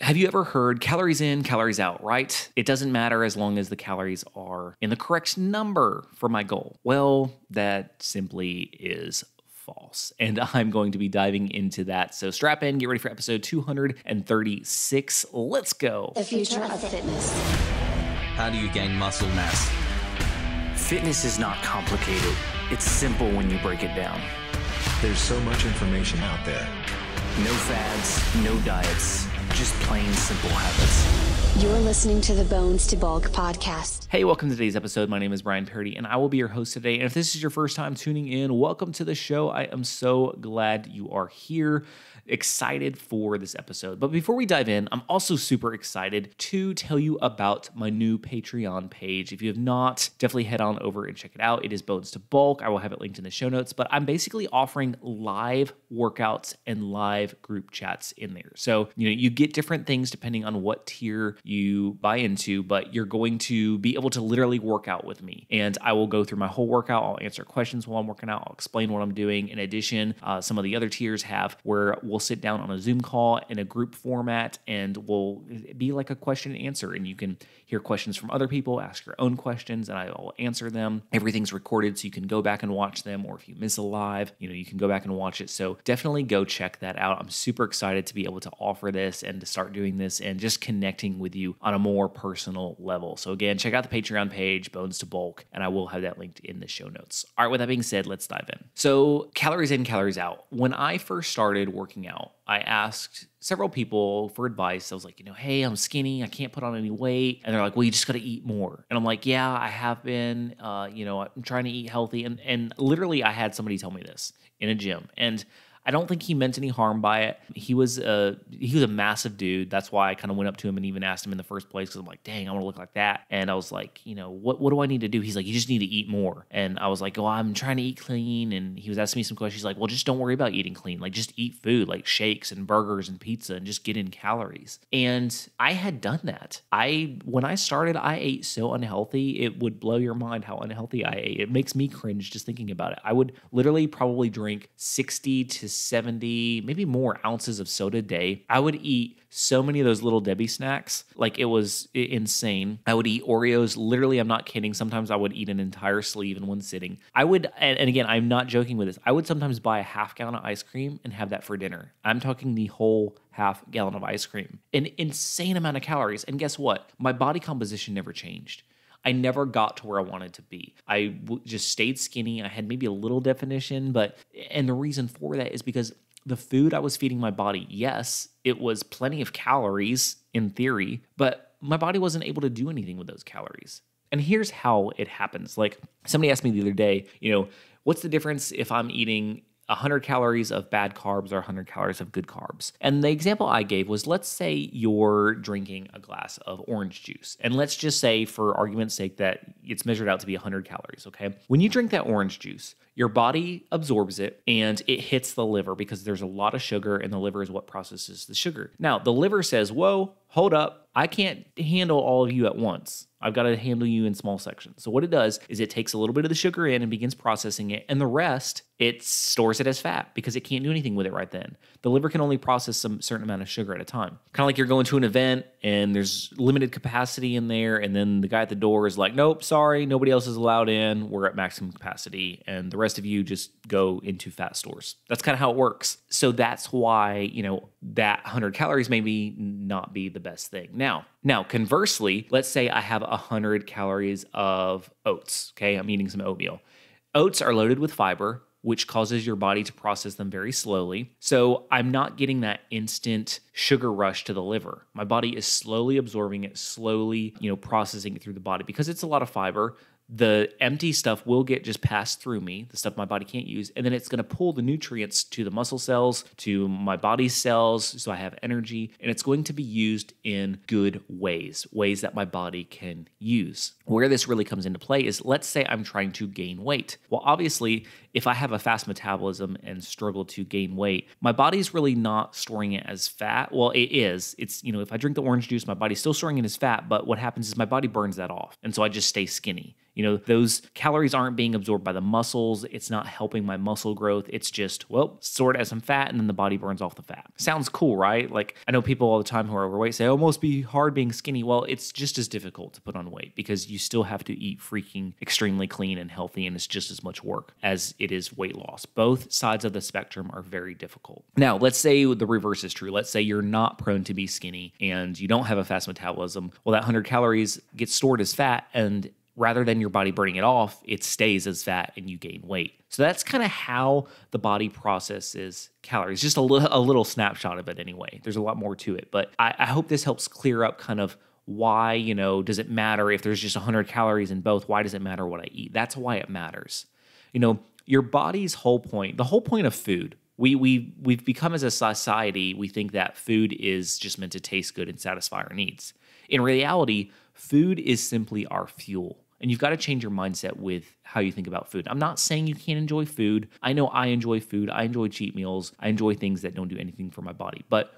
Have you ever heard calories in, calories out, right? It doesn't matter as long as the calories are in the correct number for my goal. Well, that simply is false. And I'm going to be diving into that. So strap in, get ready for episode 236. Let's go. The future of fitness. How do you gain muscle mass? Fitness is not complicated. It's simple when you break it down. There's so much information out there. No fads, no diets, just plain simple habits. You're listening to the Bones to Bulk podcast. Hey, welcome to today's episode. My name is Bryan Parody, and I will be your host today. And if this is your first time tuning in, welcome to the show. I am so glad you are here excited for this episode. But before we dive in, I'm also super excited to tell you about my new Patreon page. If you have not, definitely head on over and check it out. It is Bones to Bulk. I will have it linked in the show notes, but I'm basically offering live workouts and live group chats in there. So, you know, you get different things depending on what tier you buy into, but you're going to be able to literally work out with me. And I will go through my whole workout. I'll answer questions while I'm working out. I'll explain what I'm doing. In addition, uh, some of the other tiers have where we'll sit down on a Zoom call in a group format and we'll be like a question and answer. And you can hear questions from other people, ask your own questions, and I will answer them. Everything's recorded so you can go back and watch them. Or if you miss a live, you know, you can go back and watch it. So definitely go check that out. I'm super excited to be able to offer this and to start doing this and just connecting with you on a more personal level. So again, check out the Patreon page, Bones to Bulk, and I will have that linked in the show notes. All right, with that being said, let's dive in. So calories in, calories out. When I first started working out, I asked several people for advice. I was like, you know, hey, I'm skinny. I can't put on any weight. And they're like, well, you just got to eat more. And I'm like, yeah, I have been. Uh, you know, I'm trying to eat healthy. And and literally, I had somebody tell me this in a gym, and I don't think he meant any harm by it. He was a he was a massive dude. That's why I kind of went up to him and even asked him in the first place because I'm like, dang, I want to look like that. And I was like, you know, what what do I need to do? He's like, you just need to eat more. And I was like, oh, I'm trying to eat clean. And he was asking me some questions. He's like, well, just don't worry about eating clean. Like just eat food like shakes and burgers and pizza and just get in calories. And I had done that. I when I started, I ate so unhealthy. It would blow your mind how unhealthy I ate. It makes me cringe just thinking about it. I would literally probably drink 60 to 70, maybe more ounces of soda a day. I would eat so many of those little Debbie snacks. Like it was insane. I would eat Oreos. Literally, I'm not kidding. Sometimes I would eat an entire sleeve in one sitting. I would, and, and again, I'm not joking with this. I would sometimes buy a half gallon of ice cream and have that for dinner. I'm talking the whole half gallon of ice cream. An insane amount of calories. And guess what? My body composition never changed. I never got to where I wanted to be. I just stayed skinny. I had maybe a little definition, but, and the reason for that is because the food I was feeding my body, yes, it was plenty of calories in theory, but my body wasn't able to do anything with those calories. And here's how it happens. Like somebody asked me the other day, you know, what's the difference if I'm eating 100 calories of bad carbs or 100 calories of good carbs. And the example I gave was let's say you're drinking a glass of orange juice. And let's just say, for argument's sake, that it's measured out to be 100 calories, okay? When you drink that orange juice, your body absorbs it and it hits the liver because there's a lot of sugar, and the liver is what processes the sugar. Now, the liver says, Whoa, hold up, I can't handle all of you at once. I've got to handle you in small sections. So, what it does is it takes a little bit of the sugar in and begins processing it, and the rest it stores it as fat because it can't do anything with it right then. The liver can only process some certain amount of sugar at a time. Kind of like you're going to an event and there's limited capacity in there, and then the guy at the door is like, Nope, sorry, nobody else is allowed in. We're at maximum capacity, and the rest of you just go into fat stores. That's kind of how it works. So, that's why, you know, that 100 calories maybe not be the best thing. Now, now conversely, let's say I have 100 calories of oats. Okay, I'm eating some oatmeal. Oats are loaded with fiber, which causes your body to process them very slowly. So I'm not getting that instant sugar rush to the liver. My body is slowly absorbing it, slowly, you know, processing it through the body because it's a lot of fiber the empty stuff will get just passed through me, the stuff my body can't use, and then it's going to pull the nutrients to the muscle cells, to my body cells, so I have energy, and it's going to be used in good ways, ways that my body can use. Where this really comes into play is let's say I'm trying to gain weight. Well, obviously, if I have a fast metabolism and struggle to gain weight, my body's really not storing it as fat. Well, it is. It's, you know, if I drink the orange juice, my body's still storing it as fat, but what happens is my body burns that off. And so I just stay skinny. You know, those calories aren't being absorbed by the muscles. It's not helping my muscle growth. It's just, well, stored as some fat and then the body burns off the fat. Sounds cool, right? Like I know people all the time who are overweight say, oh, must be hard being skinny. Well, it's just as difficult to put on weight because you still have to eat freaking extremely clean and healthy. And it's just as much work as is weight loss. Both sides of the spectrum are very difficult. Now, let's say the reverse is true. Let's say you're not prone to be skinny and you don't have a fast metabolism. Well, that 100 calories gets stored as fat and rather than your body burning it off, it stays as fat and you gain weight. So that's kind of how the body processes calories. Just a little, a little snapshot of it anyway. There's a lot more to it, but I, I hope this helps clear up kind of why, you know, does it matter if there's just 100 calories in both? Why does it matter what I eat? That's why it matters. You know, your body's whole point, the whole point of food, we we we've become as a society, we think that food is just meant to taste good and satisfy our needs. In reality, food is simply our fuel. And you've got to change your mindset with how you think about food. I'm not saying you can't enjoy food. I know I enjoy food. I enjoy cheat meals. I enjoy things that don't do anything for my body. But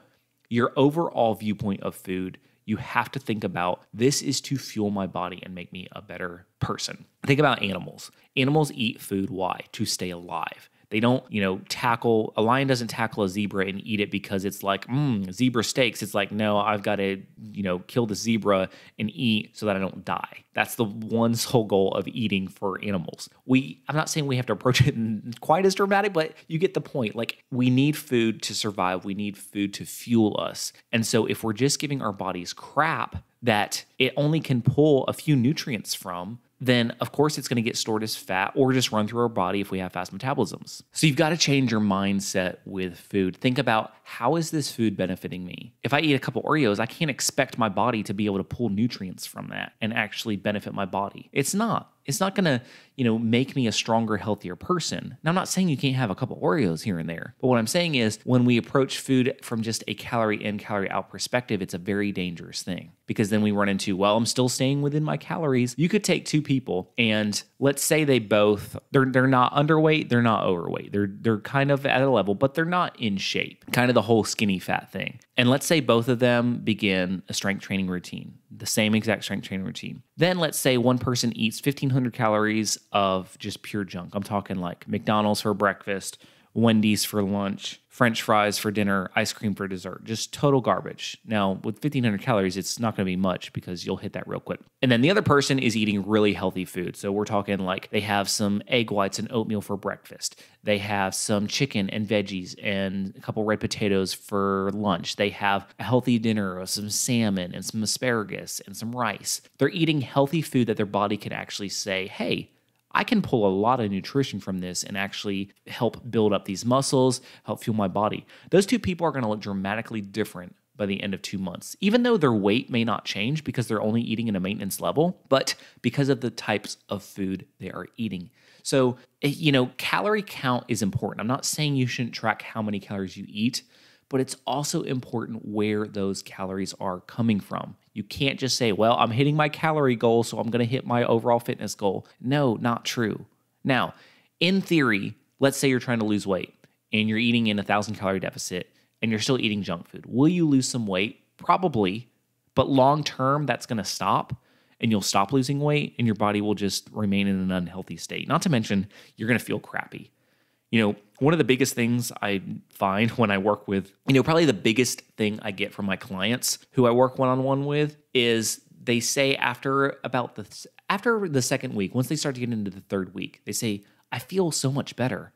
your overall viewpoint of food, you have to think about this is to fuel my body and make me a better person. Think about animals. Animals eat food. Why? To stay alive. They don't, you know, tackle a lion doesn't tackle a zebra and eat it because it's like, mm, zebra steaks. It's like, no, I've got to, you know, kill the zebra and eat so that I don't die. That's the one sole goal of eating for animals. We, I'm not saying we have to approach it quite as dramatic, but you get the point. Like, we need food to survive. We need food to fuel us. And so if we're just giving our bodies crap that it only can pull a few nutrients from, then of course it's going to get stored as fat or just run through our body if we have fast metabolisms. So you've got to change your mindset with food. Think about how is this food benefiting me? If I eat a couple Oreos, I can't expect my body to be able to pull nutrients from that and actually benefit my body. It's not. It's not going to, you know, make me a stronger, healthier person. Now, I'm not saying you can't have a couple Oreos here and there, but what I'm saying is when we approach food from just a calorie in, calorie out perspective, it's a very dangerous thing because then we run into, well, I'm still staying within my calories. You could take two people and let's say they both they're they're not underweight, they're not overweight. They're they're kind of at a level, but they're not in shape. Kind of the whole skinny fat thing. And let's say both of them begin a strength training routine, the same exact strength training routine. Then let's say one person eats 1500 calories of just pure junk. I'm talking like McDonald's for breakfast, Wendy's for lunch, French fries for dinner, ice cream for dessert, just total garbage. Now, with 1500 calories, it's not going to be much because you'll hit that real quick. And then the other person is eating really healthy food. So we're talking like they have some egg whites and oatmeal for breakfast. They have some chicken and veggies and a couple red potatoes for lunch. They have a healthy dinner of some salmon and some asparagus and some rice. They're eating healthy food that their body can actually say, hey, I can pull a lot of nutrition from this and actually help build up these muscles, help fuel my body. Those two people are going to look dramatically different by the end of two months, even though their weight may not change because they're only eating in a maintenance level, but because of the types of food they are eating. So, eh, you know, calorie count is important. I'm not saying you shouldn't track how many calories you eat, but it's also important where those calories are coming from. You can't just say, well, I'm hitting my calorie goal, so I'm going to hit my overall fitness goal. No, not true. Now, in theory, let's say you're trying to lose weight and you're eating in a thousand calorie deficit and you're still eating junk food. Will you lose some weight? Probably. But long term, that's going to stop and you'll stop losing weight and your body will just remain in an unhealthy state. Not to mention, you're going to feel crappy. You know, one of the biggest things I find when I work with, you know, probably the biggest thing I get from my clients who I work one on one with is they say after about the after the second week, once they start to get into the third week, they say, I feel so much better.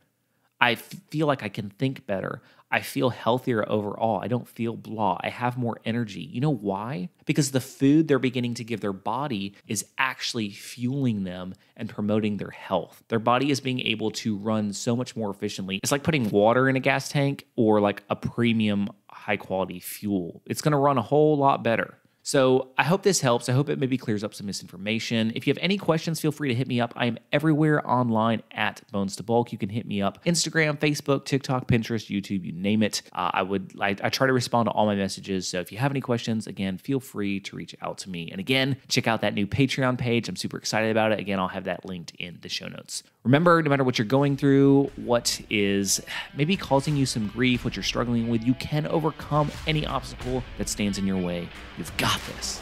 I feel like I can think better. I feel healthier overall. I don't feel blah. I have more energy. You know why? Because the food they're beginning to give their body is actually fueling them and promoting their health. Their body is being able to run so much more efficiently. It's like putting water in a gas tank or like a premium high quality fuel. It's going to run a whole lot better So I hope this helps. I hope it maybe clears up some misinformation. If you have any questions, feel free to hit me up. I am everywhere online at Bones to Bulk. You can hit me up Instagram, Facebook, TikTok, Pinterest, YouTube, you name it. Uh, I would I, I try to respond to all my messages. So if you have any questions, again, feel free to reach out to me. And again, check out that new Patreon page. I'm super excited about it. Again, I'll have that linked in the show notes. Remember, no matter what you're going through, what is maybe causing you some grief, what you're struggling with, you can overcome any obstacle that stands in your way. You've got this.